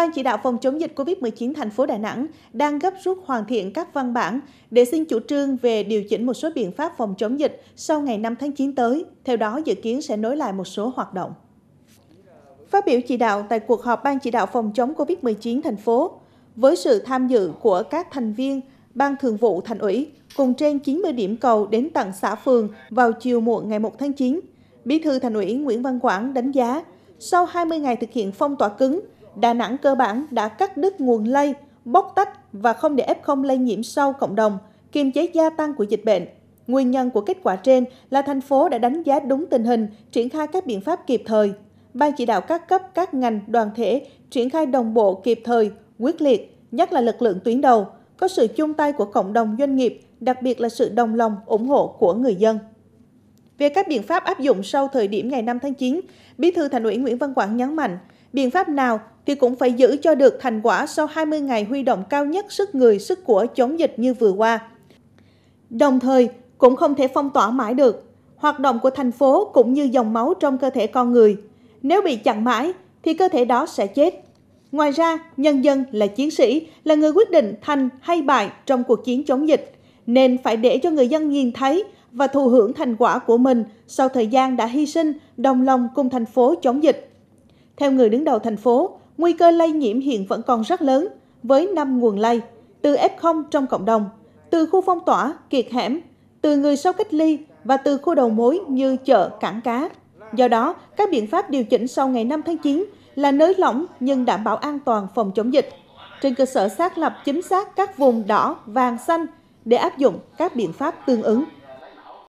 Ban chỉ đạo phòng chống dịch COVID-19 thành phố Đà Nẵng đang gấp rút hoàn thiện các văn bản để xin chủ trương về điều chỉnh một số biện pháp phòng chống dịch sau ngày 5 tháng 9 tới. Theo đó, dự kiến sẽ nối lại một số hoạt động. Phát biểu chỉ đạo tại cuộc họp Ban chỉ đạo phòng chống COVID-19 thành phố, với sự tham dự của các thành viên Ban Thường vụ Thành ủy cùng trên 90 điểm cầu đến tận xã phường vào chiều muộn ngày 1 tháng 9, Bí thư Thành ủy Nguyễn Văn Quảng đánh giá, sau 20 ngày thực hiện phong tỏa cứng, Đà Nẵng cơ bản đã cắt đứt nguồn lây, bóc tách và không để F0 lây nhiễm sâu cộng đồng, kiềm chế gia tăng của dịch bệnh. Nguyên nhân của kết quả trên là thành phố đã đánh giá đúng tình hình, triển khai các biện pháp kịp thời. Ban chỉ đạo các cấp, các ngành, đoàn thể triển khai đồng bộ kịp thời, quyết liệt, nhất là lực lượng tuyến đầu, có sự chung tay của cộng đồng doanh nghiệp, đặc biệt là sự đồng lòng, ủng hộ của người dân. Về các biện pháp áp dụng sau thời điểm ngày 5 tháng 9, Bí thư Thành ủy Nguyễn Văn Quảng nhấn mạnh, biện pháp nào thì cũng phải giữ cho được thành quả sau 20 ngày huy động cao nhất sức người, sức của chống dịch như vừa qua. Đồng thời, cũng không thể phong tỏa mãi được. Hoạt động của thành phố cũng như dòng máu trong cơ thể con người. Nếu bị chặn mãi, thì cơ thể đó sẽ chết. Ngoài ra, nhân dân là chiến sĩ, là người quyết định thành hay bại trong cuộc chiến chống dịch, nên phải để cho người dân nhìn thấy và thụ hưởng thành quả của mình sau thời gian đã hy sinh, đồng lòng cùng thành phố chống dịch. Theo người đứng đầu thành phố, nguy cơ lây nhiễm hiện vẫn còn rất lớn, với 5 nguồn lây, từ F0 trong cộng đồng, từ khu phong tỏa, kiệt hẻm, từ người sau cách ly và từ khu đầu mối như chợ, cảng cá. Do đó, các biện pháp điều chỉnh sau ngày 5 tháng 9 là nới lỏng nhưng đảm bảo an toàn phòng chống dịch. Trên cơ sở xác lập chính xác các vùng đỏ, vàng, xanh để áp dụng các biện pháp tương ứng.